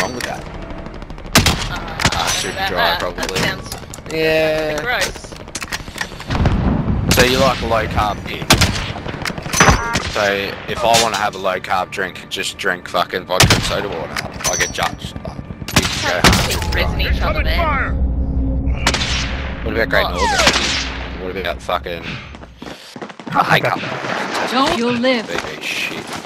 wrong with that? Uh, Ah, super dry, that- probably. That sounds Yeah. gross. So you like a low carb beer? So if I want to have a low carb drink, just drink fucking vodka and soda water. I get judged. Like, each other there. What about Great oh. Northern? What about fucking? I hate. Don't you'll live. Baby shit.